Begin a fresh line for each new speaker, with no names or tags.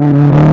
Mm-hmm.